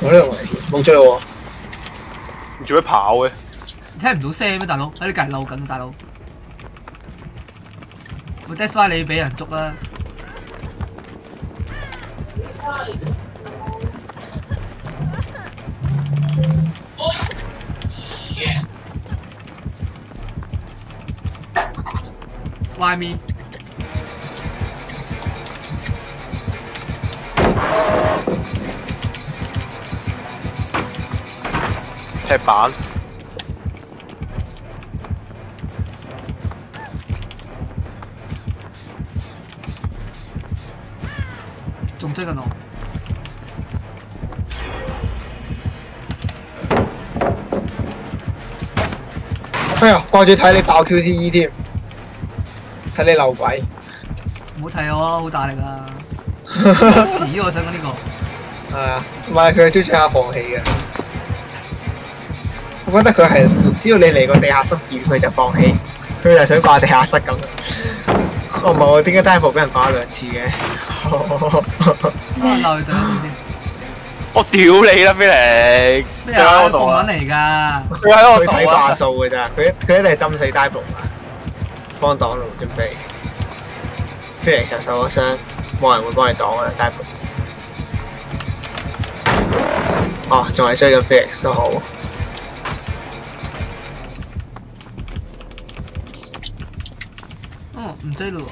我呢度冇出我，你做咩跑嘅？你听唔到声咩，大佬？你隔篱溜紧，大佬。我得衰你俾人捉啦。外面。踢板，仲追紧我。哎呀，挂住睇你爆 QTE 添，睇你流鬼。唔好睇我啊，好大力啊！屎 我想噶呢个。系啊，唔系佢系追住下防气嘅。我觉得佢系只要你嚟个地下室完，佢就放弃，佢就想挂地下室咁。我冇，点解 double 俾人挂两次嘅？我留佢先。我屌你啦，菲灵！咩人？我讲紧嚟噶。佢喺我度睇大数嘅咋，佢佢一定系真死 d o e 啊！帮挡路准备，菲灵实受咗伤，冇人会帮你挡啦。但系，哦，仲系追紧菲灵都好。唔知咯。